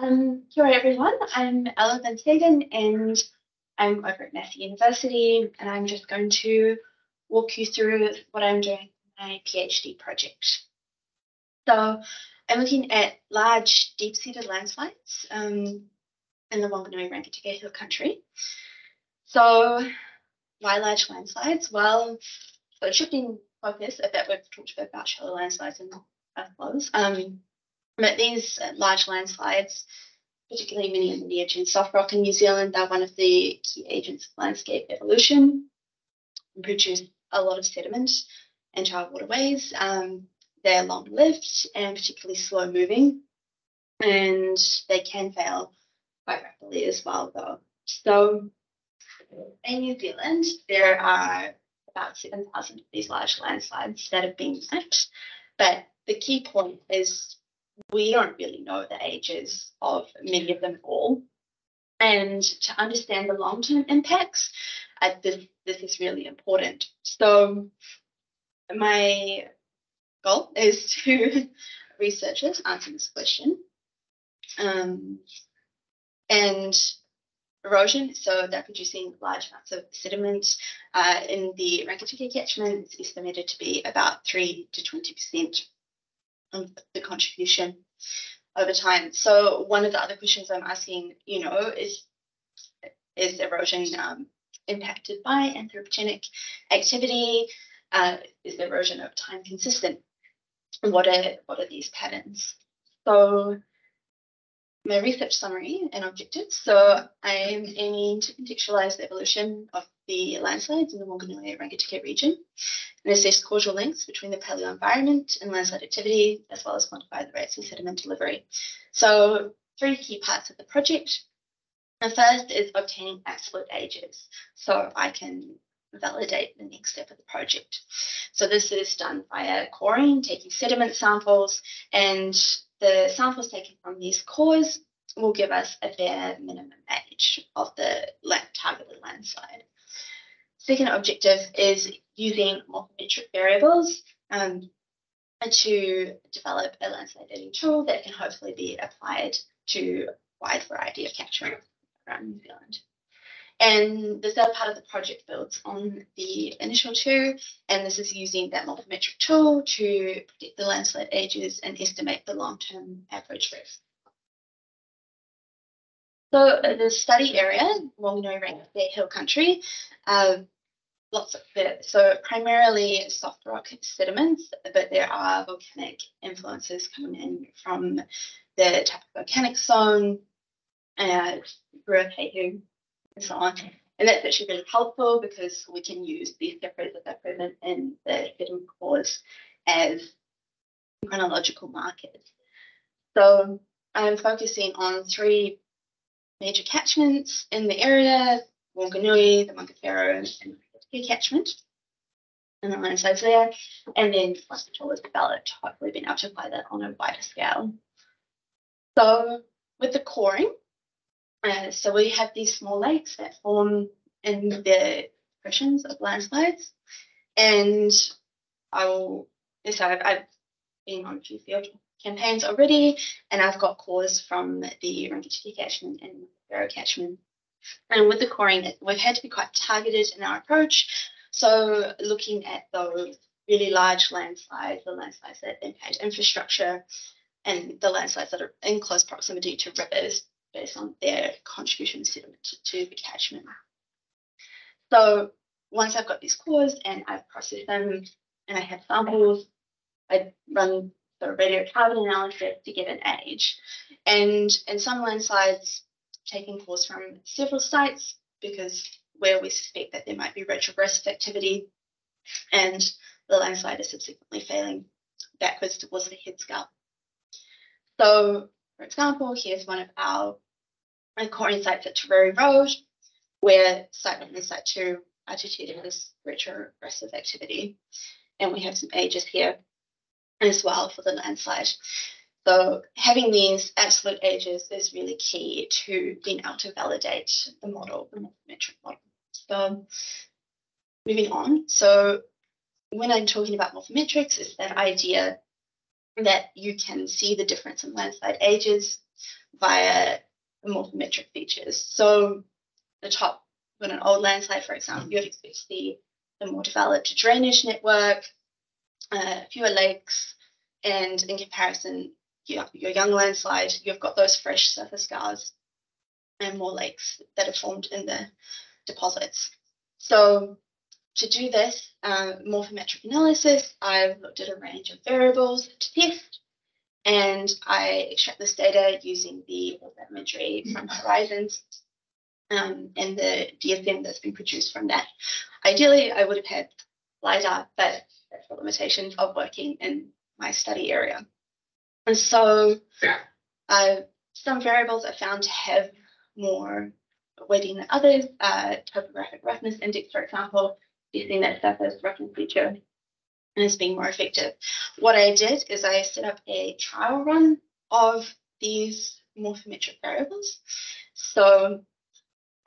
Um, everyone, I'm Ella Van Sagan and I'm over at Massey University and I'm just going to walk you through what I'm doing for my PhD project. So I'm looking at large deep-seated landslides um, in the Whanganui Rangitikei Hill country. So why large landslides? Well, so shifting focus a bit, we've talked a bit about shallow landslides and earth flows. Um, but these large landslides, particularly many in the Neogene soft rock in New Zealand, are one of the key agents of landscape evolution and produce a lot of sediment into our waterways. Um, they're long lived and particularly slow moving, and they can fail quite rapidly as well, though. So, in New Zealand, there are about 7,000 of these large landslides that have been mapped, but the key point is we don't really know the ages of many of them all. And to understand the long term impacts, uh, this, this is really important. So, my goal is to researchers answer this question. Um, and erosion, so they're producing large amounts of sediment uh, in the Rangitikei catchment. is estimated to be about 3 to 20% of the contribution over time. So one of the other questions I'm asking, you know, is is erosion um, impacted by anthropogenic activity? Uh, is the erosion over time consistent? What are what are these patterns? So my research summary and objectives. So I'm aiming to contextualize the evolution of the landslides in the Whanganui Rangitikei region and assess causal links between the paleo environment and landslide activity, as well as quantify the rates of sediment delivery. So three key parts of the project. The first is obtaining absolute ages. So I can validate the next step of the project. So this is done via coring, taking sediment samples, and the samples taken from these cores will give us a bare minimum age of the targeted landslide. Second objective is using morphometric variables um, to develop a landslide dating tool that can hopefully be applied to a wide variety of catchments around New Zealand. And the third part of the project builds on the initial two, and this is using that morphometric tool to predict the landslide ages and estimate the long-term average risk. So the study area, Whanganui Rangitikei Hill Country, uh, lots of it. So primarily soft rock sediments, but there are volcanic influences coming in from the Volcanic Zone, uh, Ruapehu, and so on. And that's actually really helpful because we can use these differences that are present in the hidden cores as chronological markers. So I'm focusing on three major catchments in the area, Whanganui, the Mangawhero, and the catchment. And the landslides there. And then once the tool is developed, hopefully being able to apply that on a wider scale. So with the coring, uh, so we have these small lakes that form in the depressions of landslides. And I will, so I've, I've been on a few field campaigns already, and I've got cores from the Rangitikei catchment and the Barrow catchment. And with the coring, we've had to be quite targeted in our approach. So looking at those really large landslides, the landslides that impact infrastructure, and the landslides that are in close proximity to rivers, based on their contribution sediment to the catchment. So once I've got these cores and I've processed them and I have samples, I run the radiocarbon analysis to get an age. And in some landslides, taking cores from several sites because where we suspect that there might be retrogressive activity and the landslide is subsequently failing backwards towards the head scarp. So for example, here's one of our coring sites at Tereri Road, where site one and site two are detecting this retrogressive activity. And we have some ages here as well for the landslide. So having these absolute ages is really key to being able to validate the model, the morphometric model. So moving on. So when I'm talking about morphometrics, it's that idea that you can see the difference in landslide ages via the morphometric features. So the top, on an old landslide, for example, you'd expect to see a more developed drainage network, uh, fewer lakes, and in comparison, your, your young landslide, you've got those fresh surface scars and more lakes that are formed in the deposits. So to do this uh, morphometric analysis, I've looked at a range of variables to test, and I extract this data using the imagery from Horizons um, and the DSM that's been produced from that. Ideally, I would have had LiDAR, but that's the limitations of working in my study area. And so uh, some variables are found to have more weighting than others. Uh, topographic roughness index, for example, using that surface roughness feature and as being more effective. What I did is I set up a trial run of these morphometric variables. So,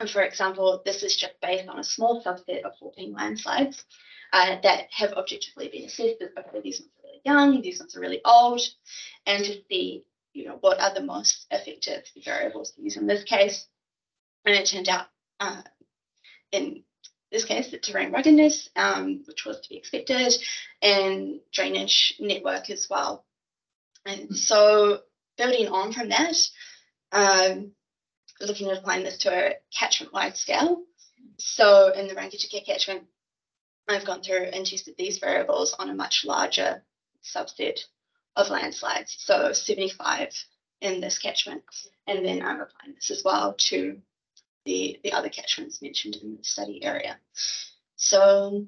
for example, this is just based on a small subset of 14 landslides uh, that have objectively been assessed as okay, these ones are really young, these ones are really old, and to see you know what are the most effective variables to use in this case. And it turned out uh, in this case the terrain ruggedness, um, which was to be expected, and drainage network as well. And so building on from that, um, looking at applying this to a catchment wide scale. So in the Rangitikei catchment, I've gone through and tested these variables on a much larger subset of landslides, so 75 in this catchment. And then I'm applying this as well to the, the other catchments mentioned in the study area. So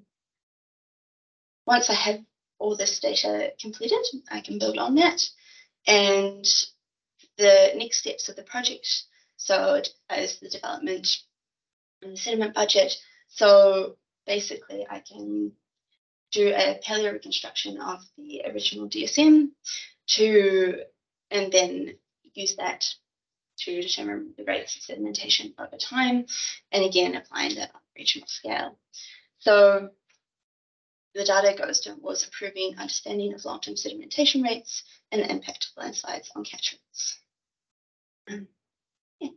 once I have all this data completed, I can build on that. And the next steps of the project, so as the development and the sediment budget. So basically I can do a paleo reconstruction of the original DSM to, and then use that to determine the rates of sedimentation over time, and again applying that on regional scale. So the data goes towards improving understanding of long-term sedimentation rates and the impact of landslides on catchments. Um, yeah.